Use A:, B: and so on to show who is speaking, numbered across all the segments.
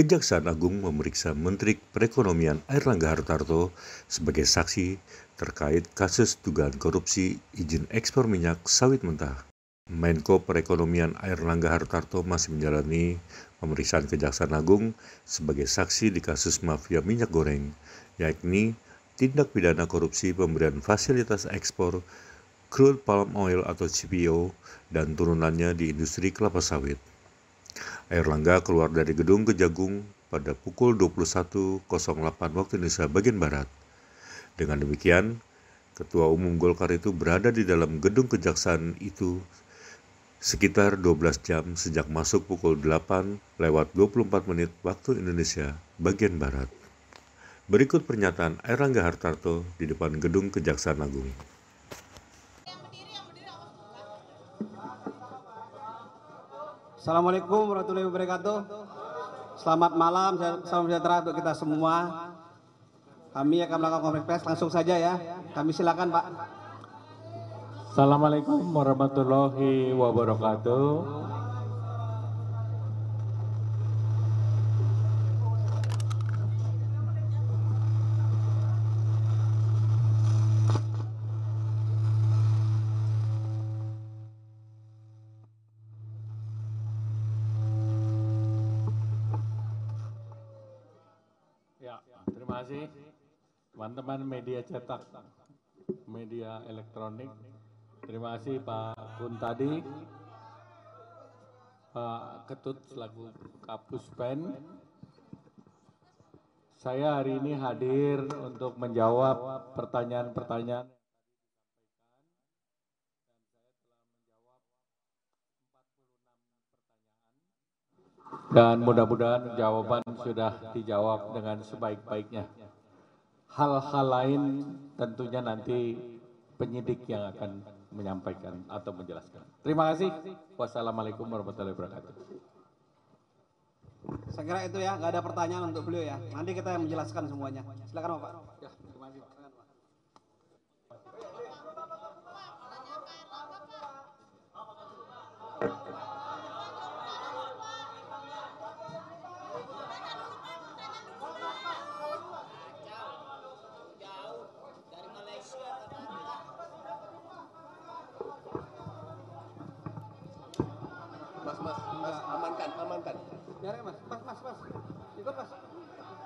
A: Kejaksaan Agung memeriksa Menteri Perekonomian Airlangga Hartarto sebagai saksi terkait kasus dugaan korupsi izin ekspor minyak sawit mentah. Menko Perekonomian Airlangga Hartarto masih menjalani pemeriksaan Kejaksaan Agung sebagai saksi di kasus mafia minyak goreng, yakni tindak pidana korupsi pemberian fasilitas ekspor crude palm oil atau CPO dan turunannya di industri kelapa sawit. Airlangga keluar dari gedung Kejagung pada pukul 21.08 waktu Indonesia bagian Barat. Dengan demikian, Ketua Umum Golkar itu berada di dalam gedung kejaksaan itu sekitar 12 jam sejak masuk pukul 8 lewat 24 menit waktu Indonesia bagian Barat. Berikut pernyataan Airlangga Hartarto di depan gedung Kejaksaan Agung.
B: Assalamualaikum warahmatullahi wabarakatuh. Selamat malam, salam sejahtera untuk kita semua. Kami akan melakukan konferensi pers langsung saja ya. Kami silakan Pak.
C: Assalamualaikum warahmatullahi wabarakatuh. Ya, terima kasih teman-teman media cetak, media elektronik. Terima kasih Pak Kuntadi, Pak Ketut selaku Kapus Pen. Saya hari ini hadir untuk menjawab pertanyaan-pertanyaan dan mudah-mudahan jawaban sudah dijawab dengan sebaik-baiknya. Hal-hal lain tentunya nanti penyidik yang akan menyampaikan atau menjelaskan. Terima kasih. Wassalamualaikum warahmatullahi wabarakatuh.
B: Saya kira itu ya, nggak ada pertanyaan untuk beliau ya. Nanti kita yang menjelaskan semuanya. Silakan Bapak. Ya, terima kasih.
D: mas, amankan, amankan.
B: Biar mas, mas, mas, mas. Ikut mas.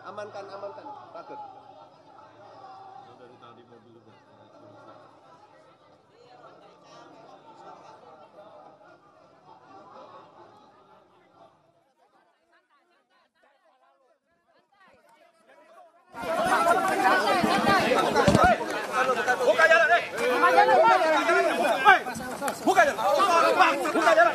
D: Amankan, amankan. takut
E: Dari tadi mobil udah. Buka jalan, eh. buka jalan. Eh. Buka jalan.